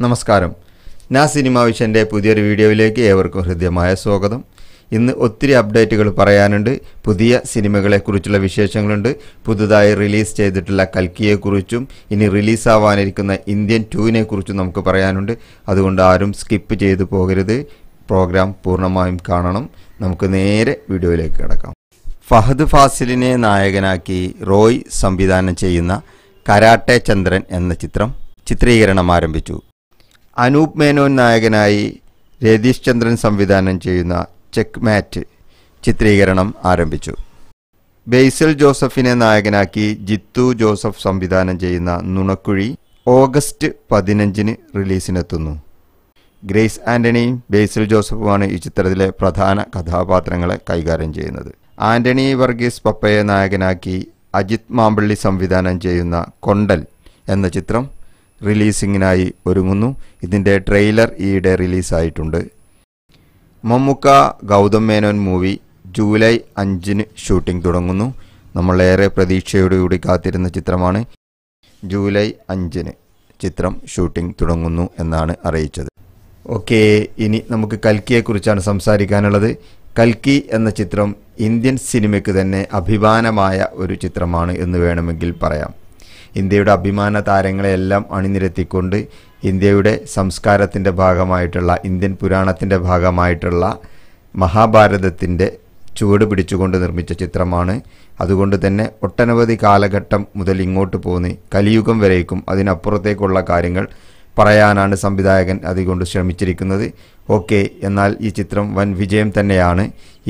നമസ്കാരം. നാ സിനിമ വിഷന്റെ പുതിയൊരു വീഡിയോയിലേക്ക് ഏവർക്കും ഹൃദ്യമായ സ്വാഗതം. ഇന്ന് ഒത്തിരി അപ്ഡേറ്റുകൾ പറയാനുണ്ട്. പുതിയ സിനിമകളെക്കുറിച്ചുള്ള വിശേഷങ്ങളുണ്ട്. പുതുതായി റിലീസ് ചെയ്തിട്ടുള്ള കൽക്കിയെക്കുറിച്ചും ഇനി റിലീസാവാനിരിക്കുന്ന ഇന്ത്യൻ ടൂവിനെ കുറിച്ചും നമുക്ക് പറയാനുണ്ട്. അതുകൊണ്ട് ആരും സ്കിപ്പ് ചെയ്തു പോകരുത്. പ്രോഗ്രാം പൂർണമായും കാണണം. നമുക്ക് നേരെ വീഡിയോയിലേക്ക് കിടക്കാം. ഫഹദ് ഫാസിലിനെ നായകനാക്കി റോയ് സംവിധാനം ചെയ്യുന്ന കരാട്ടെ ചന്ദ്രൻ എന്ന ചിത്രം ചിത്രീകരണം ആരംഭിച്ചു. അനൂപ് മേനോൻ നായകനായി രതീഷ് ചന്ദ്രൻ സംവിധാനം ചെയ്യുന്ന ചെക്ക് മാറ്റ് ചിത്രീകരണം ആരംഭിച്ചു. ബെയ്സൽ ജോസഫിനെ നായകനാക്കി ജിത്തു ജോസഫ് സംവിധാനം ചെയ്യുന്ന നുണക്കുഴി ഓഗസ്റ്റ് പതിനഞ്ചിന് റിലീസിനെത്തുന്നു. ഗ്രേസ് ആന്റണിയും ബെയ്സൽ ജോസഫുമാണ് ഈ ചിത്രത്തിലെ പ്രധാന കഥാപാത്രങ്ങളെ കൈകാര്യം ചെയ്യുന്നത്. ആന്റണി വർഗീസ് പപ്പയെ നായകനാക്കി അജിത് മാമ്പള്ളി സംവിധാനം ചെയ്യുന്ന കൊണ്ടൽ എന്ന ചിത്രം റിലീസിങ്ങിനായി ഒരുങ്ങുന്നു. ഇതിന്റെ ട്രെയിലർ ഈയിടെ റിലീസായിട്ടുണ്ട്. മമ്മുക്ക ഗൗതം മേനോൻ മൂവി ജൂലൈ അഞ്ചിന് ഷൂട്ടിംഗ് തുടങ്ങുന്നു. നമ്മളേറെ പ്രതീക്ഷയോടുകൂടി കാത്തിരുന്ന ചിത്രമാണ് ജൂലൈ അഞ്ചിന് ചിത്രം ഷൂട്ടിംഗ് തുടങ്ങുന്നു എന്നാണ് അറിയിച്ചത്. ഓക്കെ ഇനി നമുക്ക് കൽക്കിയെക്കുറിച്ചാണ് സംസാരിക്കാനുള്ളത്. കൽക്കി എന്ന ചിത്രം ഇന്ത്യൻ സിനിമയ്ക്ക് തന്നെ അഭിമാനമായ ഒരു ചിത്രമാണ് എന്ന് വേണമെങ്കിൽ പറയാം. ഇന്ത്യയുടെ അഭിമാന താരങ്ങളെയെല്ലാം അണിനിരത്തിക്കൊണ്ട് ഇന്ത്യയുടെ സംസ്കാരത്തിന്റെ ഭാഗമായിട്ടുള്ള ഇന്ത്യൻ പുരാണത്തിന്റെ ഭാഗമായിട്ടുള്ള മഹാഭാരതത്തിന്റെ ചുവട് പിടിച്ചുകൊണ്ട് നിർമ്മിച്ച ചിത്രമാണ്. അതുകൊണ്ട് തന്നെ ഒട്ടനവധി കാലഘട്ടം മുതൽ ഇങ്ങോട്ട് പോന്ന് കലിയുഗം വരേക്കും അതിനപ്പുറത്തേക്കുള്ള കാര്യങ്ങൾ പറയാനാണ് സംവിധായകൻ അതുകൊണ്ട് ശ്രമിച്ചിരിക്കുന്നത്. ഓക്കെ എന്നാൽ ഈ ചിത്രം വൻ വിജയം തന്നെയാണ്.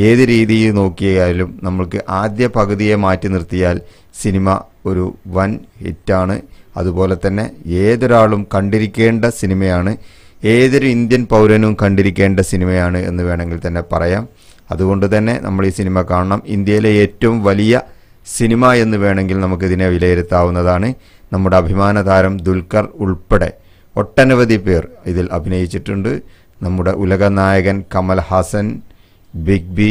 ഏത് രീതിയിൽ നോക്കിയാലും നമ്മൾക്ക് ആദ്യ പകുതിയെ മാറ്റി നിർത്തിയാൽ സിനിമ ഒരു വൻ ഹിറ്റാണ്. അതുപോലെ തന്നെ ഏതൊരാളും കണ്ടിരിക്കേണ്ട സിനിമയാണ്. ഏതൊരു ഇന്ത്യൻ പൗരനും കണ്ടിരിക്കേണ്ട സിനിമയാണ് എന്ന് വേണമെങ്കിൽ തന്നെ പറയാം. അതുകൊണ്ട് തന്നെ നമ്മൾ ഈ സിനിമ കാണണം. ഇന്ത്യയിലെ ഏറ്റവും വലിയ സിനിമ എന്ന് വേണമെങ്കിൽ നമുക്കിതിനെ വിലയിരുത്താവുന്നതാണ്. നമ്മുടെ അഭിമാന താരം ദുൽഖർ ഉൾപ്പെടെ ഒട്ടനവധി പേർ ഇതിൽ അഭിനയിച്ചിട്ടുണ്ട്. നമ്മുടെ ഉലക നായകൻ കമൽ ഹാസൻ ബിഗ് ബി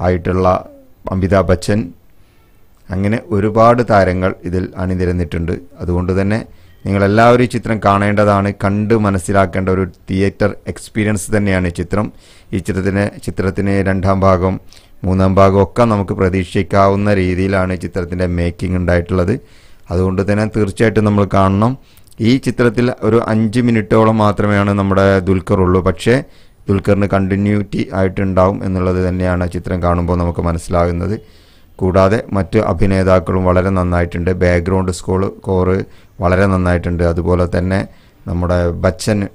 ആയിട്ടുള്ള അമിതാഭ് ബച്ചൻ അങ്ങനെ ഒരുപാട് താരങ്ങൾ ഇതിൽ അണിനിരന്നിട്ടുണ്ട്. അതുകൊണ്ട് തന്നെ നിങ്ങളെല്ലാവരും ഈ ചിത്രം കാണേണ്ടതാണ്. കണ്ട് മനസ്സിലാക്കേണ്ട ഒരു തിയേറ്റർ എക്സ്പീരിയൻസ് തന്നെയാണ് ഈ ചിത്രം. ഈ ചിത്രത്തിന് ചിത്രത്തിന് രണ്ടാം ഭാഗം മൂന്നാം ഭാഗം ഒക്കെ നമുക്ക് പ്രതീക്ഷിക്കാവുന്ന രീതിയിലാണ് ചിത്രത്തിന്റെ മേക്കിംഗ് ഉണ്ടായിട്ടുള്ളത്. അതുകൊണ്ട് തന്നെ തീർച്ചയായിട്ടും നമ്മൾ കാണണം. ഈ ചിത്രത്തിൽ ഒരു അഞ്ച് മിനിറ്റോളം മാത്രമേയാണ് നമ്മുടെ ദുൽഖർ ഉള്ളൂ. പക്ഷേ ദുൽഖറിന് കണ്ടിന്യൂറ്റി ആയിട്ടുണ്ടാവും എന്നുള്ളത് തന്നെയാണ് ചിത്രം കാണുമ്പോൾ നമുക്ക് മനസ്സിലാകുന്നത്. കൂടാതെ മറ്റ് അഭിനേതാക്കളും വളരെ നന്നായിട്ടുണ്ട്. ബാക്ക്ഗ്രൗണ്ട് സ്കോർ കോറ് വളരെ നന്നായിട്ടുണ്ട്. അതുപോലെ തന്നെ നമ്മുടെ ബച്ചൻ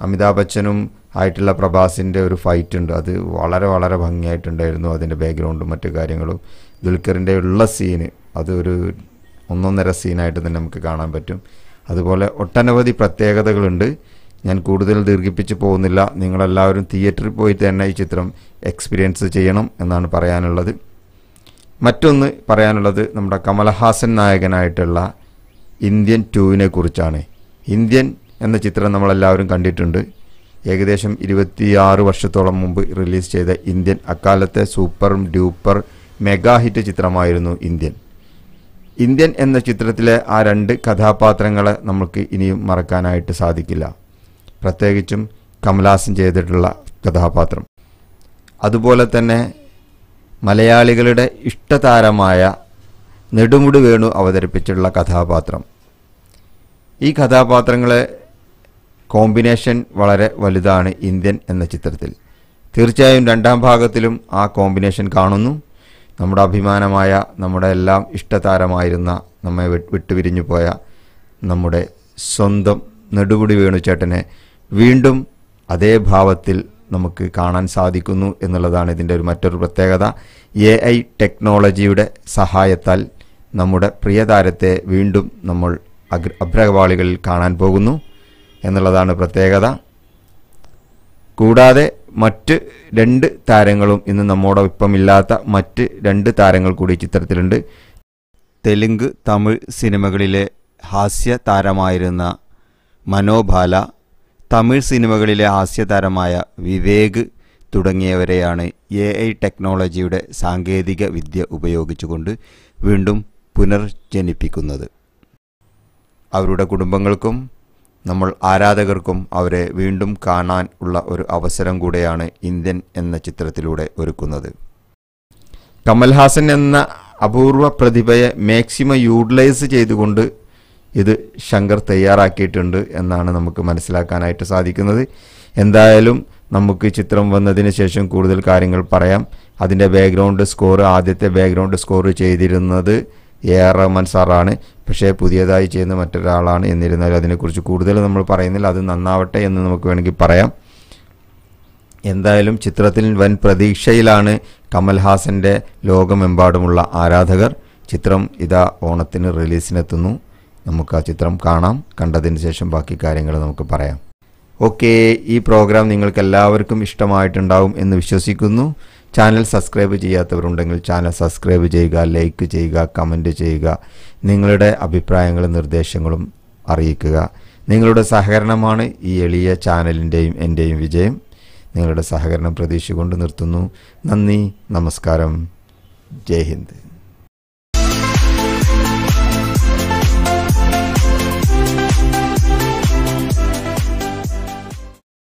അമിതാഭ് ബച്ചനും ആയിട്ടുള്ള പ്രഭാസിന്റെ ഒരു ഫൈറ്റ് ഉണ്ട്. അത് വളരെ വളരെ ഭംഗിയായിട്ടുണ്ടായിരുന്നു അതിന്റെ ബാക്ക്ഗ്രൗണ്ടും മറ്റു കാര്യങ്ങളും. ദുൽഖറിന്റെ ഉള്ള സീന് അത് ഒരു ഒന്നൊന്നര സീനായിട്ട് തന്നെ നമുക്ക് കാണാൻ പറ്റും. അതുപോലെ ഒട്ടനവധി പ്രത്യേകതകളുണ്ട്. ഞാൻ കൂടുതൽ ദീർഘിപ്പിച്ച് പോകുന്നില്ല. നിങ്ങളെല്ലാവരും തിയേറ്ററിൽ പോയി തന്നെ ഈ ചിത്രം എക്സ്പീരിയൻസ് ചെയ്യണം എന്നാണ് പറയാനുള്ളത്. മറ്റൊന്ന് പറയാനുള്ളത് നമ്മുടെ കമലഹാസൻ നായകനായിട്ടുള്ള ഇന്ത്യൻ ടൂവിനെ കുറിച്ചാണ്. ഇന്ത്യൻ എന്ന ചിത്രം നമ്മളെല്ലാവരും കണ്ടിട്ടുണ്ട്. ഏകദേശം ഇരുപത്തിയാറ് വർഷത്തോളം മുമ്പ് റിലീസ് ചെയ്ത ഇന്ത്യൻ അക്കാലത്തെ സൂപ്പർ ഡ്യൂപ്പർ മെഗാ ഹിറ്റ് ചിത്രമായിരുന്നു ഇന്ത്യൻ. ഇന്ത്യൻ എന്ന ചിത്രത്തിലെ ആ രണ്ട് കഥാപാത്രങ്ങളെ നമുക്ക് ഇനിയും മറക്കാനായിട്ട് സാധിക്കില്ല. പ്രത്യേകിച്ചും കമലഹാസൻ ചെയ്തിട്ടുള്ള കഥാപാത്രം. അതുപോലെ തന്നെ മലയാളികളുടെ ഇഷ്ടതാരമായ നെടുമുടി വേണു അവതരിപ്പിച്ചുള്ള കഥാപാത്രം. ഈ കഥാപാത്രങ്ങളെ കോമ്പിനേഷൻ വളരെ വലുതാണ് ഇന്ത്യൻ എന്ന ചിത്രത്തിൽ. തീർച്ചയായും രണ്ടാം ഭാഗത്തിലും ആ കോമ്പിനേഷൻ കാണുന്നു. നമ്മുടെ അഭിമാനമായ നമ്മുടെ എല്ലാം ഇഷ്ടതാരമായിരുന്ന നമ്മെ വിട്ടുപിരിഞ്ഞു പോയ നമ്മുടെ സ്വന്തം നെടുപുടി വേണുചേട്ടനെ വീണ്ടും അതേ ഭാവത്തിൽ നമുക്ക് കാണാൻ സാധിക്കുന്നു എന്നുള്ളതാണ് ഇതിന്റെ ഒരു മറ്റൊരു പ്രത്യേകത. എ ഐ ടെക്നോളജിയുടെ സഹായത്താൽ നമ്മുടെ പ്രിയതാരത്തെ വീണ്ടും നമ്മൾ അഗ്ര അഭ്രവാളികളിൽ കാണാൻ പോകുന്നു എന്നുള്ളതാണ് പ്രത്യേകത. കൂടാതെ മറ്റ് രണ്ട് താരങ്ങളും ഇന്ന് നമ്മോടൊപ്പം ഇല്ലാത്ത മറ്റ് രണ്ട് താരങ്ങൾ കൂടി ചിത്രത്തിലുണ്ട്. തെലുങ്ക് തമിഴ് സിനിമകളിലെ ഹാസ്യ താരമായിരുന്ന മനോബാല തമിഴ് സിനിമകളിലെ ഹാസ്യതാരമായ വിവേക് തുടങ്ങിയവരെയാണ് എ ഐ ടെക്നോളജിയുടെ സാങ്കേതിക വിദ്യ ഉപയോഗിച്ചുകൊണ്ട് വീണ്ടും പുനർജനിപ്പിക്കുന്നത്. അവരുടെ കുടുംബങ്ങൾക്കും നമ്മൾ ആരാധകർക്കും അവരെ വീണ്ടും കാണാൻ ഉള്ള ഒരു അവസരം കൂടെയാണ് ഇന്ത്യൻ എന്ന ചിത്രത്തിലൂടെ ഒരുക്കുന്നത്. കമൽഹാസൻ എന്ന അപൂർവ പ്രതിഭയെ മാക്സിമം യൂട്ടിലൈസ് ചെയ്തുകൊണ്ട് ഇത് ശങ്കർ തയ്യാറാക്കിയിട്ടുണ്ട് എന്നാണ് നമുക്ക് മനസ്സിലാക്കാനായിട്ട് സാധിക്കുന്നത്. എന്തായാലും നമുക്ക് ചിത്രം വന്നതിന് ശേഷം കൂടുതൽ കാര്യങ്ങൾ പറയാം. അതിന്റെ ബാക്ക്ഗ്രൗണ്ട് സ്കോർ ആദ്യത്തെ ബാക്ക്ഗ്രൗണ്ട് സ്കോർ ചെയ്തിരുന്നത് എ ആർ റഹ്മാൻ സാറാണ്. പക്ഷേ പുതിയതായി ചെയ്യുന്ന മറ്റൊരാളാണ് എന്നിരുന്നാലും അതിനെക്കുറിച്ച് കൂടുതൽ നമ്മൾ പറയുന്നില്ല. അത് നന്നാവട്ടെ എന്ന് നമുക്ക് വേണമെങ്കിൽ പറയാം. എന്തായാലും ചിത്രത്തിൽ വൻ പ്രതീക്ഷയിലാണ് കമൽഹാസന്റെ ലോകമെമ്പാടുമുള്ള ആരാധകർ. ചിത്രം ഇതാ ഓണത്തിന് റിലീസിനെത്തുന്നു നമുക്ക് ആ ചിത്രം കാണാം. കണ്ടതിന് ശേഷം ബാക്കി കാര്യങ്ങൾ നമുക്ക് പറയാം. ഓക്കെ ഈ പ്രോഗ്രാം നിങ്ങൾക്ക് എല്ലാവർക്കും ഇഷ്ടമായിട്ടുണ്ടാവും എന്ന് വിശ്വസിക്കുന്നു. ചാനൽ സബ്സ്ക്രൈബ് ചെയ്യാത്തവരുണ്ടെങ്കിൽ ചാനൽ സബ്സ്ക്രൈബ് ചെയ്യുക ലൈക്ക് ചെയ്യുക കമന്റ് ചെയ്യുക നിങ്ങളുടെ അഭിപ്രായങ്ങളും നിർദ്ദേശങ്ങളും അറിയിക്കുക. നിങ്ങളുടെ സഹകരണമാണ് ഈ എളിയ ചാനലിന്റെയും എന്റെയും വിജയം. നിങ്ങളുടെ സഹകരണം പ്രതീക്ഷിച്ചുകൊണ്ട് നിർത്തുന്നു. നന്ദി നമസ്കാരം. ജയ് ഹിന്ദ്.